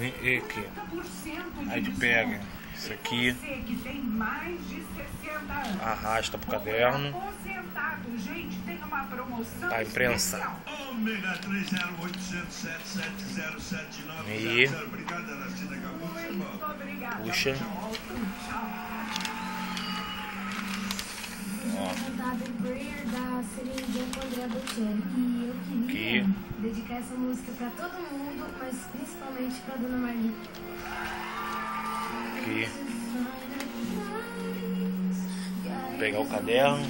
E aqui. Aí tu pega isso aqui, Você que tem mais de 60 anos. arrasta pro caderno, Aposentado, gente, tem uma promoção pra imprensa. especial. Ômega 30877707900. E? De. Puxa. E queria Aqui. dedicar essa música pra todo mundo, mas principalmente pra Dona Marli. aqui, pegar o caderno,